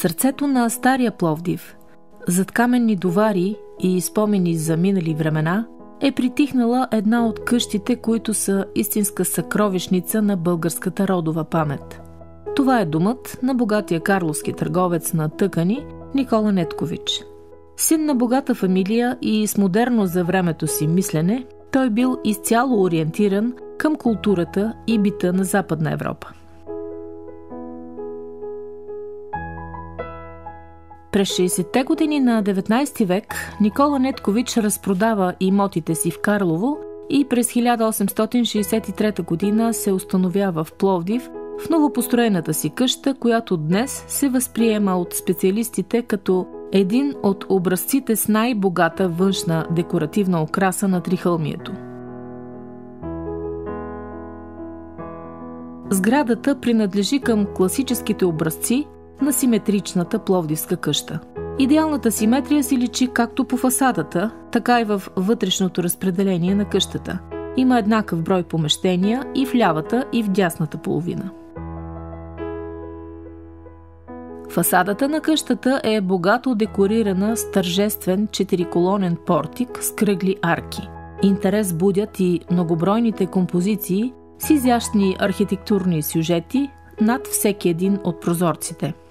сърцето на стария Пловдив, зад каменни довари и спомени за минали времена, е притихнала една от къщите, които са истинска съкровищница на българската родова памет. Това е думът на богатия карловски търговец на тъкани Никола Неткович. Син на богата фамилия и с модерно за времето си мислене, той бил изцяло ориентиран към културата и бита на Западна Европа. През 60-те години на 19 век Никола Неткович разпродава имотите си в Карлово и през 1863 година се установява в Пловдив в новопостроената си къща, която днес се възприема от специалистите като един от образците с най-богата външна декоративна окраса на Трихълмието. Сградата принадлежи към класическите образци – на симетричната пловдивска къща. Идеалната симетрия си личи както по фасадата, така и в вътрешното разпределение на къщата. Има еднакъв брой помещения и в лявата, и в дясната половина. Фасадата на къщата е богато декорирана с тържествен четириколонен портик с кръгли арки. Интерес будят и многобройните композиции с изящни архитектурни сюжети над всеки един от прозорците –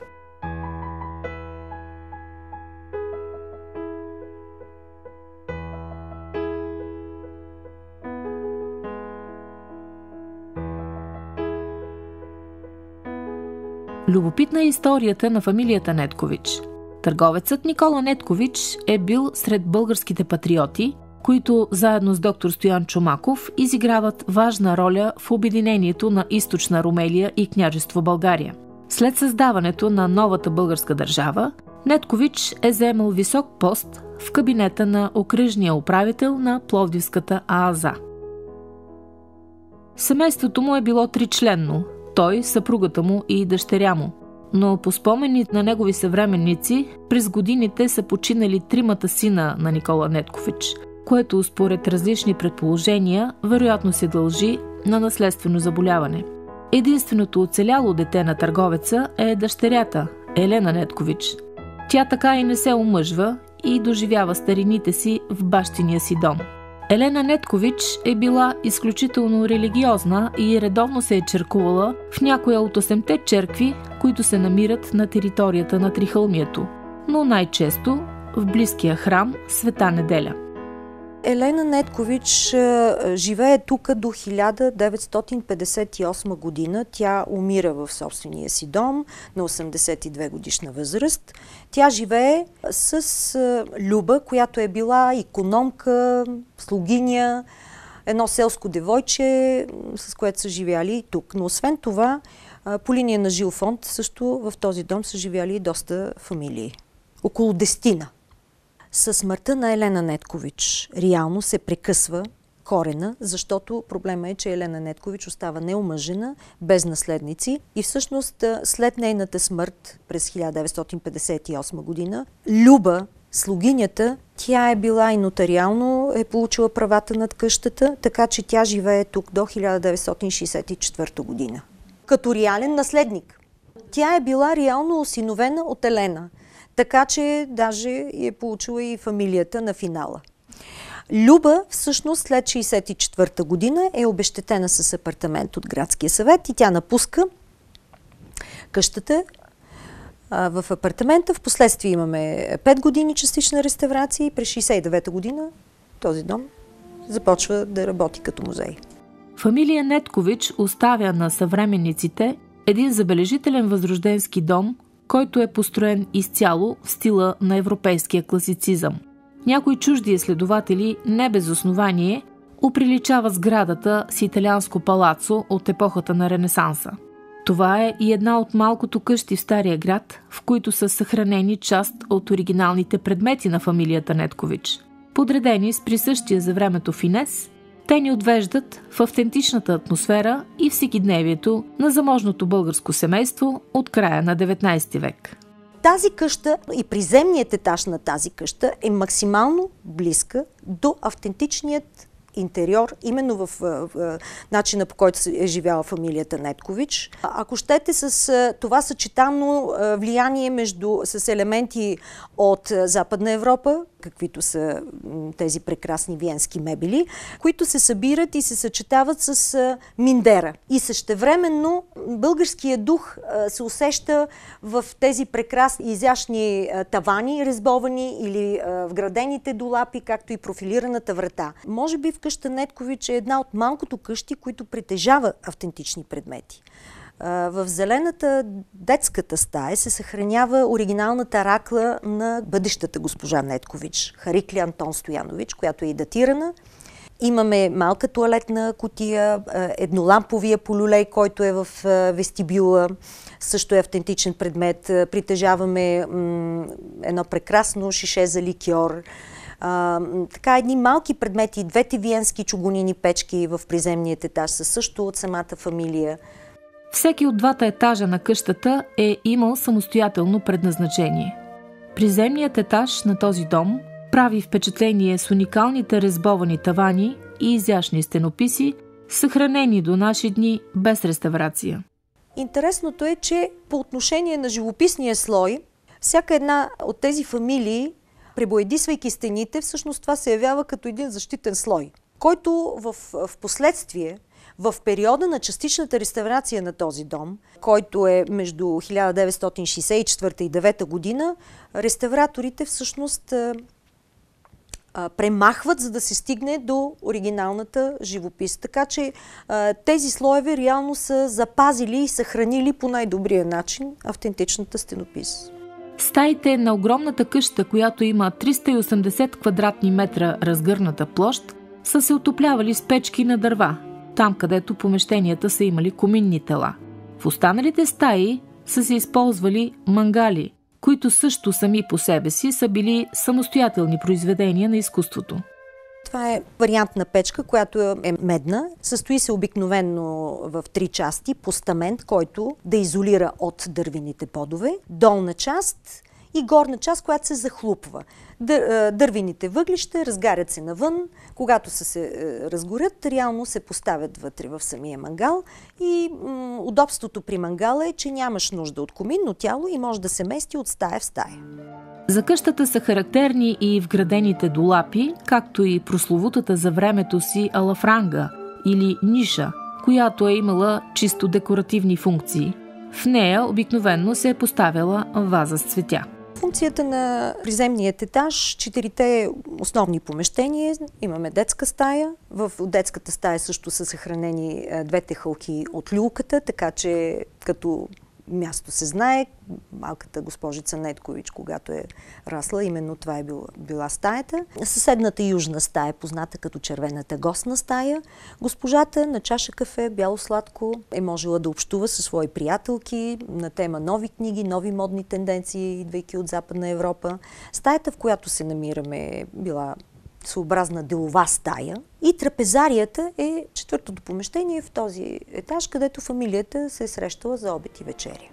Любопитна е историята на фамилията Неткович. Търговецът Никола Неткович е бил сред българските патриоти, които заедно с доктор Стоян Чомаков изиграват важна роля в обединението на източна Румелия и княжество България. След създаването на новата българска държава, Неткович е заемал висок пост в кабинета на окръжния управител на Пловдивската ААЗа. Семейството му е било тричленно, той, съпругата му и дъщеря му. Но по спомени на негови съвременници, през годините са починали тримата сина на Никола Неткович, което според различни предположения вероятно се дължи на наследствено заболяване. Единственото оцеляло дете на търговеца е дъщерята Елена Неткович. Тя така и не се омъжва и доживява старините си в бащиния си дом – Елена Неткович е била изключително религиозна и редовно се е черкувала в някоя от 8-те черкви, които се намират на територията на Трихълмието, но най-често в близкия храм Света неделя – Елена Неткович живее тук до 1958 година. Тя умира в собствения си дом на 82 годишна възраст. Тя живее с Люба, която е била економка, слугиня, едно селско девойче, с което са живяли и тук. Но освен това, по линия на Жилфонд също в този дом са живяли и доста фамилии. Около дестина. Със смъртта на Елена Неткович реално се прекъсва корена, защото проблема е, че Елена Неткович остава неомъжена, без наследници и всъщност след нейната смърт през 1958 година, Люба, слугинята, тя е била и нотариално е получила правата над къщата, така че тя живее тук до 1964 година. Като реален наследник. Тя е била реално осиновена от Елена. Така че даже е получила и фамилията на финала. Люба всъщност след 64-та година е обещетена с апартамент от градския съвет и тя напуска къщата в апартамента. Впоследствие имаме 5 години частична реставрация и през 69-та година този дом започва да работи като музей. Фамилия Неткович оставя на съвременниците един забележителен възрожденски дом, който е построен изцяло в стила на европейския класицизъм. Някои чужди изследователи, не без основание, уприличават сградата с италианско палацо от епохата на Ренесанса. Това е и една от малкото къщи в Стария град, в които са съхранени част от оригиналните предмети на фамилията Неткович. Подредени с присъщия за времето финес, те ни отвеждат в автентичната атмосфера и всекидневието на заможното българско семейство от края на 19 век. Тази къща и приземният етаж на тази къща е максимално близка до автентичният интериор, именно в, в, в начина по който е живяла фамилията Неткович. Ако щете с това съчетано влияние между, с елементи от Западна Европа, каквито са тези прекрасни виенски мебели, които се събират и се съчетават с Миндера. И същевременно българския дух се усеща в тези прекрасни изящни тавани, резбовани или вградените долапи, както и профилираната врата. Може би в къща Неткович е една от малкото къщи, които притежава автентични предмети. В зелената детската стая се съхранява оригиналната ракла на бъдещата госпожа Неткович, Харикли Антон Стоянович, която е и датирана. Имаме малка туалетна котия, едноламповия полюлей, който е в вестибюла, също е автентичен предмет. Притежаваме едно прекрасно шише за ликьор. А, така, едни малки предмети, двете виенски чугунини печки в приземният етаж са също от самата фамилия. Всеки от двата етажа на къщата е имал самостоятелно предназначение. Приземният етаж на този дом прави впечатление с уникалните резбовани тавани и изящни стенописи, съхранени до наши дни без реставрация. Интересното е, че по отношение на живописния слой, всяка една от тези фамилии, пребоедисвайки стените, всъщност това се явява като един защитен слой, който в, в последствие в периода на частичната реставрация на този дом, който е между 1964 и 1909 година, реставраторите всъщност премахват, за да се стигне до оригиналната живопис. Така че тези слоеве реално са запазили и съхранили по най-добрия начин автентичната стенопис. Стаите на огромната къща, която има 380 квадратни метра разгърната площ, са се отоплявали с печки на дърва, там където помещенията са имали коминни тела. В останалите стаи са се използвали мангали, които също сами по себе си са били самостоятелни произведения на изкуството. Това е вариант на печка, която е медна. Състои се обикновенно в три части. Постамент, който да изолира от дървените подове. Долна част и горна част, която се захлупва. Дър, дървените въглища разгарят се навън, когато се, се разгорят, реално се поставят вътре в самия мангал и удобството при мангала е, че нямаш нужда от коминно тяло и може да се мести от стая в стая. За къщата са характерни и вградените долапи, както и прословутата за времето си алафранга или ниша, която е имала чисто декоративни функции. В нея обикновенно се е поставяла ваза с цветя. Функцията на приземният етаж, четирите основни помещения, имаме детска стая. В детската стая също са съхранени двете хълки от люлката, така че като място се знае. Малката госпожица Неткович, когато е расла, именно това е била, била стаята. Съседната южна стая, позната като червената гостна стая. Госпожата на чаша кафе, бяло сладко, е можела да общува със свои приятелки на тема нови книги, нови модни тенденции, идвайки от Западна Европа. Стаята, в която се намираме, е била съобразна делова стая. И трапезарията е четвъртото помещение в този етаж, където фамилията се е срещала за обед и вечеря.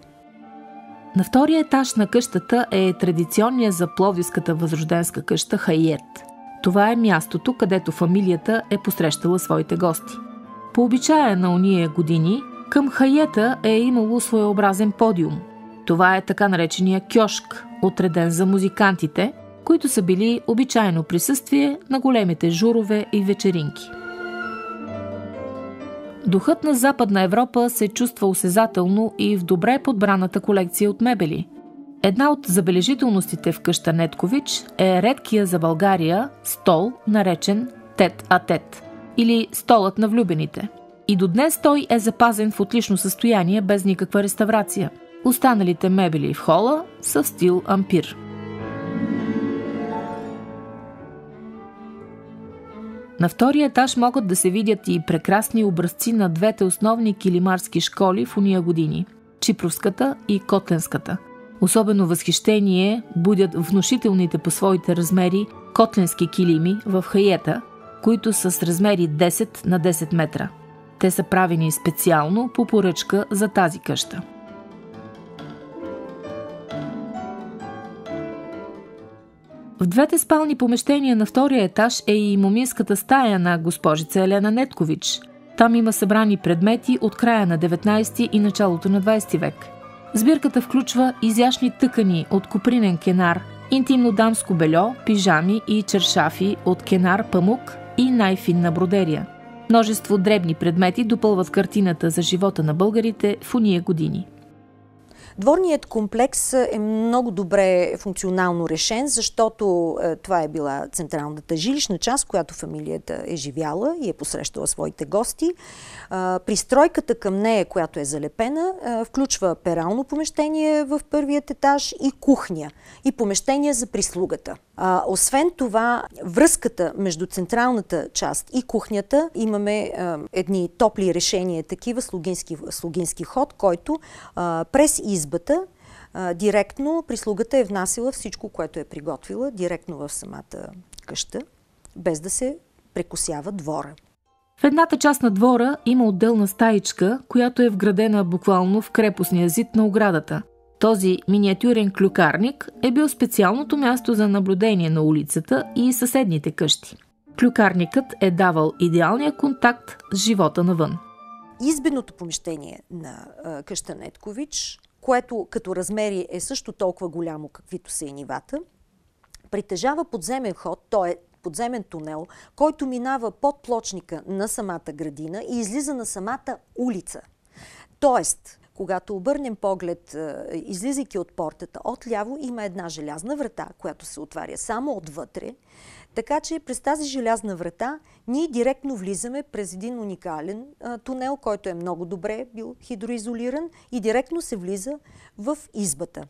На втория етаж на къщата е традиционния за Пловдивската възрожденска къща Хайет. Това е мястото, където фамилията е посрещала своите гости. По обичая на уния години, към Хайета е имало своеобразен подиум. Това е така наречения кьошк, отреден за музикантите – които са били обичайно присъствие на големите журове и вечеринки. Духът на Западна Европа се чувства осезателно и в добре подбраната колекция от мебели. Една от забележителностите в къща Неткович е редкия за България стол, наречен тет-а-тет или столът на влюбените. И до днес той е запазен в отлично състояние без никаква реставрация. Останалите мебели в хола са в стил ампир. На втория етаж могат да се видят и прекрасни образци на двете основни килимарски школи в уния години – Чипровската и Котленската. Особено възхищение будят внушителните по своите размери котленски килими в хаета, които са с размери 10 на 10 метра. Те са правени специално по поръчка за тази къща. В двете спални помещения на втория етаж е и моминската стая на госпожица Елена Неткович. Там има събрани предмети от края на 19 и началото на 20 век. Сбирката включва изящни тъкани от копринен кенар, интимно дамско бельо, пижами и чершафи от кенар памук и най-финна бродерия. Множество дребни предмети допълват картината за живота на българите в уния години – Дворният комплекс е много добре функционално решен, защото е, това е била централната жилищна част, която фамилията е живяла и е посрещала своите гости. пристройката към нея, която е залепена, включва перално помещение в първият етаж и кухня и помещение за прислугата. А, освен това, връзката между централната част и кухнята имаме а, едни топли решения, такива слугински, слугински ход, който а, през избата директно прислугата е внасила всичко, което е приготвила, директно в самата къща, без да се прекусява двора. В едната част на двора има отделна стаичка, която е вградена буквално в крепостния зид на оградата – този миниатюрен клюкарник е бил специалното място за наблюдение на улицата и съседните къщи. Клюкарникът е давал идеалния контакт с живота навън. Избеното помещение на къща Неткович, което като размери е също толкова голямо, каквито са и нивата, притежава подземен ход, то е подземен тунел, който минава под плочника на самата градина и излиза на самата улица. Тоест, когато обърнем поглед, е, излизайки от портата, отляво има една желязна врата, която се отваря само отвътре. Така че през тази желязна врата ние директно влизаме през един уникален а, тунел, който е много добре бил хидроизолиран и директно се влиза в избата.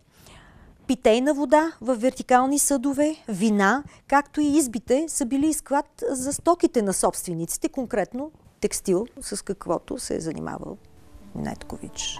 Питейна вода в вертикални съдове, вина, както и избите са били склад за стоките на собствениците, конкретно текстил, с каквото се е занимавал Неткович.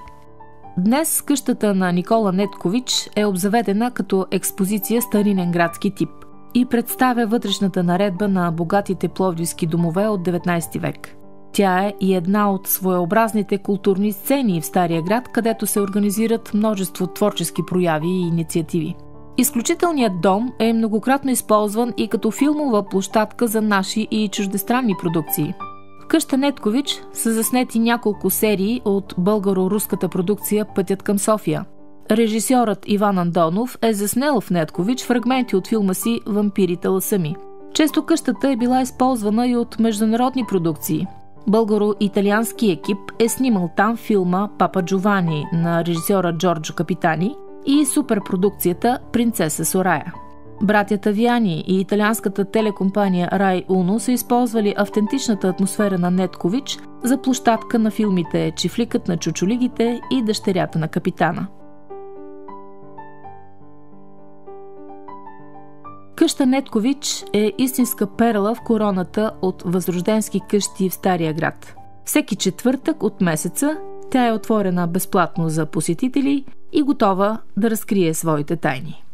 Днес къщата на Никола Неткович е обзаведена като експозиция старинен градски тип и представя вътрешната наредба на богатите пловдивски домове от 19 век. Тя е и една от своеобразните културни сцени в Стария град, където се организират множество творчески прояви и инициативи. Изключителният дом е многократно използван и като филмова площадка за наши и чуждестранни продукции – къща Неткович са заснети няколко серии от българо-руската продукция Пътят към София. Режисьорът Иван Андонов е заснел в Неткович фрагменти от филма си «Вампирите лъсами». Често къщата е била използвана и от международни продукции. Българо-италиански екип е снимал там филма «Папа Джовани» на режисьора Джорджо Капитани и суперпродукцията «Принцеса Сорая». Братята Вяни и италианската телекомпания Рай Уно са използвали автентичната атмосфера на Неткович за площадка на филмите Чифликът на чучулигите и Дъщерята на капитана. Къща Неткович е истинска перла в короната от възрожденски къщи в Стария град. Всеки четвъртък от месеца тя е отворена безплатно за посетители и готова да разкрие своите тайни.